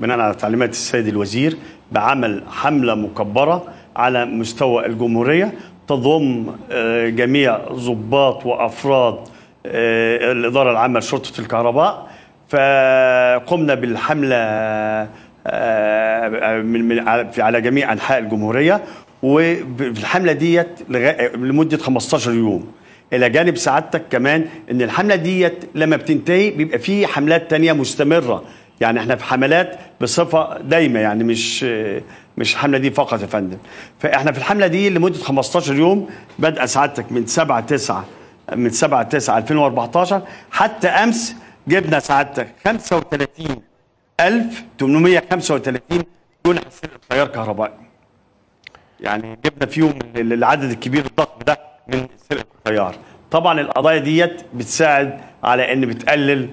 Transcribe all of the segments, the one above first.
بناء على تعليمات السيد الوزير بعمل حملة مكبرة على مستوى الجمهورية تضم آه، جميع ضباط وأفراد آه، الإدارة العامة لشرطة الكهرباء. فقمنا بالحملة آه، على- جميع أنحاء الجمهورية. وفي الحمله ديت لمدة 15 يوم. إلى جانب سعادتك كمان إن الحملة ديت لما بتنتهي بيبقى في حملات تانية مستمرة. يعني إحنا في حملات بصفة دايمة يعني مش مش الحمله دي فقط يا فندم. فاحنا في الحملة دي لمدة 15 يوم بدأ سعادتك من 7 9 من 7 9 2014 حتى أمس جبنا سعادتك 35835 جنح سرقه تيار كهربائي. يعني جبنا فيهم ال- العدد الكبير الضخم ده من سرقه التيار. طبعا القضايا ديت بتساعد على إن بتقلل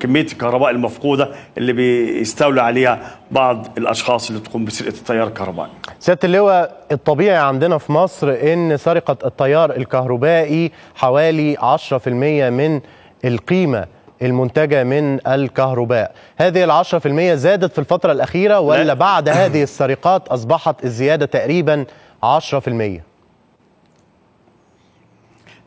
كمية الكهرباء المفقودة اللي بيستولى عليها بعض الأشخاص اللي تقوم بسرقة التيار الكهربائي. سيادة اللواء الطبيعي عندنا في مصر إن سرقة التيار الكهربائي حوالي 10% من القيمة المنتجة من الكهرباء. هذه ال 10% زادت في الفترة الأخيرة ولا لا. بعد هذه السرقات أصبحت الزيادة تقريبا 10%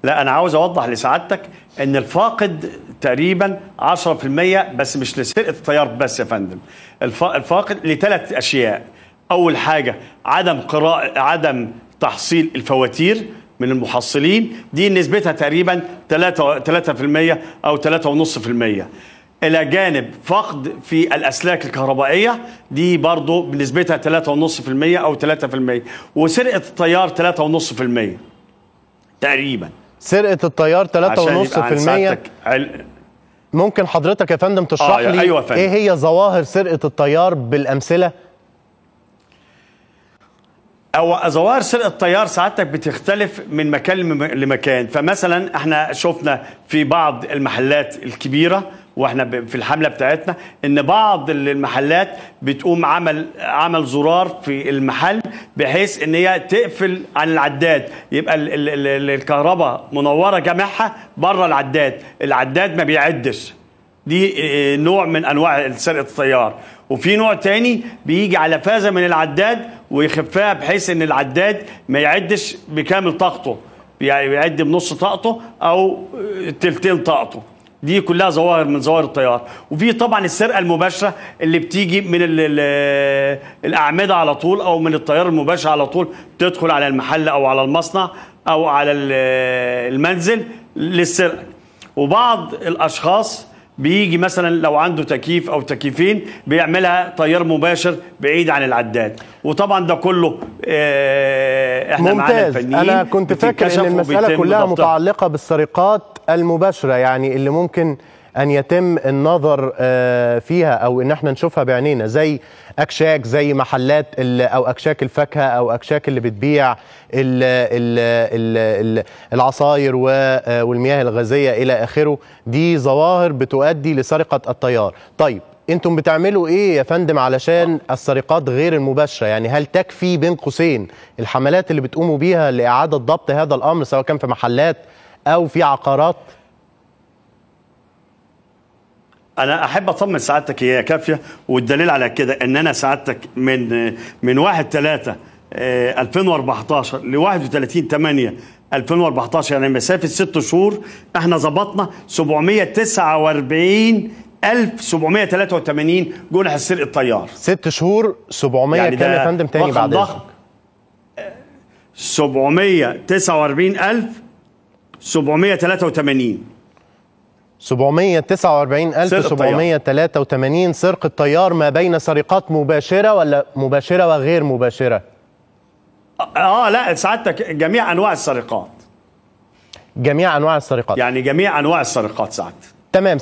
لا أنا عاوز أوضح لسعادتك إن الفاقد تقريبا 10% بس مش لسرقة التيار بس يا فندم. الف- الفاقد لثلاث أشياء. أول حاجة عدم قراءة عدم تحصيل الفواتير من المحصلين. دي نسبتها تقريبا 3 3% أو 3.5% إلى جانب فقد في الأسلاك الكهربائية دي برضو بنسبتها 3.5% أو 3% وسرقة التيار 3.5% تقريبا. سرقة التيار عشان يبقى عن 3.5% سعادتك. عل... ممكن حضرتك يا فندم تشرح آه، لي أيوة فندم. إيه هي ظواهر سرقة التيار بالأمثلة؟ أو ظواهر سرقة التيار سعادتك بتختلف من مكان لم- لمكان. فمثلا إحنا شفنا في بعض المحلات الكبيرة وإحنا في الحملة بتاعتنا إن بعض المحلات بتقوم عمل عمل زرار في المحل بحيث إن هي تقفل عن العداد. يبقى ال ال ال ال الكهرباء منورة جامعها بره العداد. العداد ما بيعدش. دي آه، نوع من أنواع سرقة التيار وفي نوع تاني بيجي على فازة من العداد ويخفها بحيث إن العداد ما يعدش بكامل طاقته. يعني بيعد بنص طاقته أو آه، تلتين طاقته. دي كلها ظواهر من ظواهر التيار وفي طبعا السرقة المباشرة اللي بتيجي من ال ال الأعمدة على طول أو من التيار المباشر على طول تدخل على المحل أو على المصنع أو على ال- المنزل للسرقة. وبعض الأشخاص بيجي مثلا لو عنده تكييف أو تكييفين بيعملها تيار مباشر بعيد عن العداد. وطبعا ده كله آه، إحنا معانا ممتاز. الفنيين أنا كنت فاكر إن المسألة كلها ضبطها. متعلقة بالسرقات المباشرة يعني اللي ممكن أن يتم النظر آه، فيها أو إن إحنا نشوفها بعينينا زي أكشاك زي محلات أو أكشاك الفاكهة أو أكشاك اللي بتبيع ال ال ال ال العصاير آه، والمياه الغازية إلى آخره. دي ظواهر بتؤدي لسرقة التيار طيب أنتم بتعملوا إيه يا فندم علشان السرقات غير المباشرة؟ يعني هل تكفي بين قوسين الحملات اللي بتقوموا بيها لإعادة ضبط هذا الأمر سواء كان في محلات أو في عقارات؟ أنا أحب أطمن سعادتك هي كافية. والدليل على كده إن أنا سعادتك من من 1 3 2014 ل 31 8 2014 يعني مسافه ست شهور إحنا ظبطنا 749 1783 جنح سرقه التيار ست شهور 700 يعني كام يا فندم تاني بعد ضخم. إذنك؟ 749000 783 749783 سرقه تيار ما بين سرقات مباشرة ولا مباشرة وغير مباشرة؟ آه لا سعادتك جميع أنواع السرقات. جميع أنواع السرقات. يعني جميع أنواع السرقات سعادتك. تمام.